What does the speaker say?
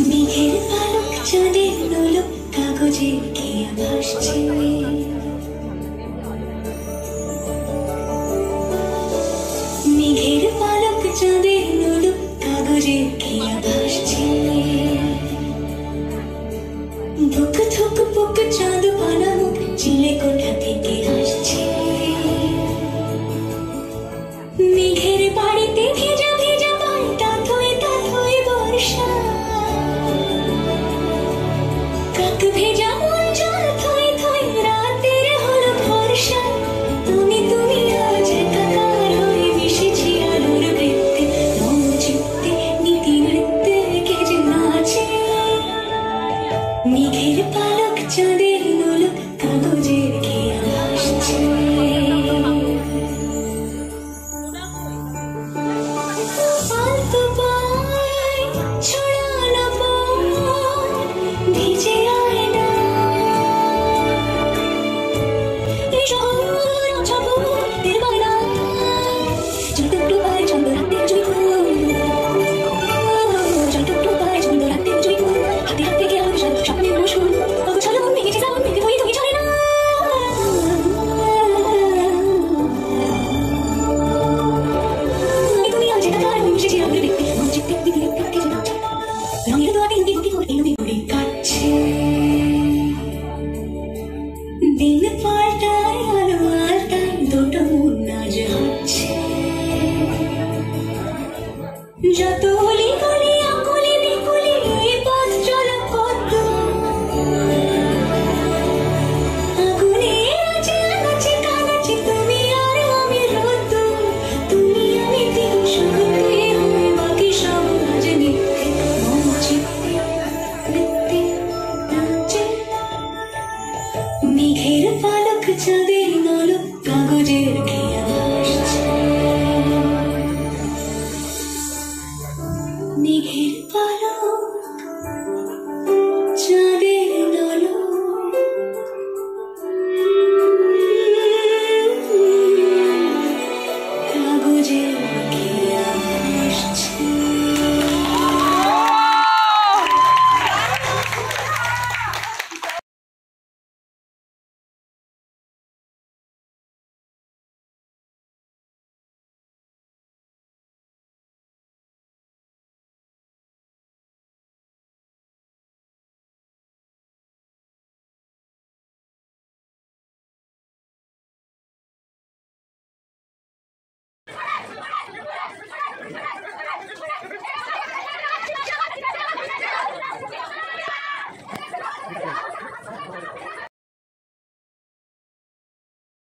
মেঘের পালক চাঁদের দোলক কাগজে কে ভাসছে palak chade कृपा